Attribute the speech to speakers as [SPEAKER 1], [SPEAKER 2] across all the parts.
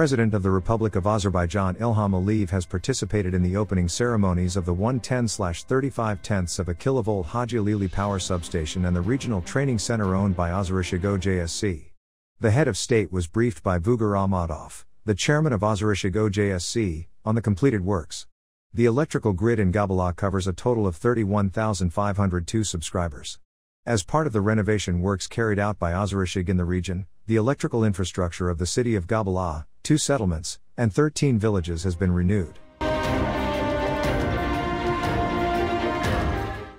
[SPEAKER 1] President of the Republic of Azerbaijan Ilham Aliyev has participated in the opening ceremonies of the 110-35 tenths of a kilovolt Hajialili power substation and the regional training center owned by Azerishig JSC. The head of state was briefed by Vugar Ahmadov, the chairman of Azerishig JSC, on the completed works. The electrical grid in Gabala covers a total of 31,502 subscribers. As part of the renovation works carried out by Azerishig in the region, the electrical infrastructure of the city of Gabala, two settlements, and 13 villages has been renewed.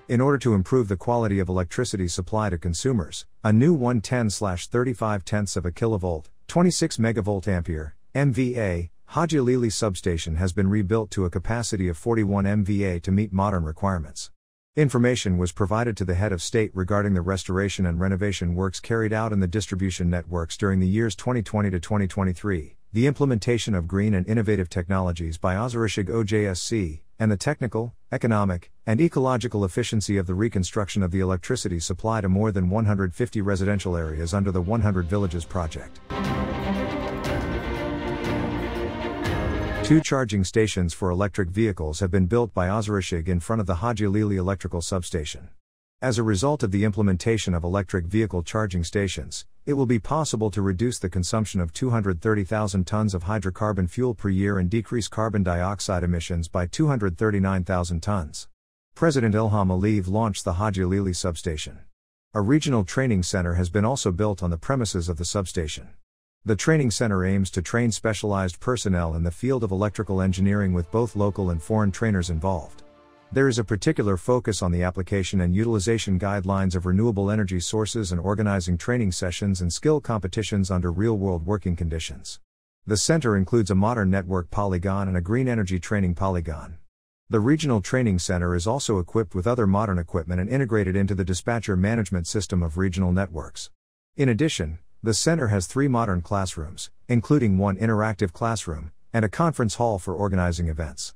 [SPEAKER 1] In order to improve the quality of electricity supply to consumers, a new 110/35 tenths of a kilovolt, 26 megavolt ampere MVA Hajialili substation has been rebuilt to a capacity of 41 MVA to meet modern requirements. Information was provided to the head of state regarding the restoration and renovation works carried out in the distribution networks during the years 2020 to 2023, the implementation of green and innovative technologies by Azerishig OJSC, and the technical, economic, and ecological efficiency of the reconstruction of the electricity supply to more than 150 residential areas under the 100 Villages project. Two charging stations for electric vehicles have been built by Azerishig in front of the Hajialili electrical substation. As a result of the implementation of electric vehicle charging stations, it will be possible to reduce the consumption of 230,000 tons of hydrocarbon fuel per year and decrease carbon dioxide emissions by 239,000 tons. President Ilham Aliyev launched the Hajialili substation. A regional training center has been also built on the premises of the substation. The training center aims to train specialized personnel in the field of electrical engineering with both local and foreign trainers involved. There is a particular focus on the application and utilization guidelines of renewable energy sources and organizing training sessions and skill competitions under real world working conditions. The center includes a modern network polygon and a green energy training polygon. The regional training center is also equipped with other modern equipment and integrated into the dispatcher management system of regional networks. In addition, the center has three modern classrooms, including one interactive classroom, and a conference hall for organizing events.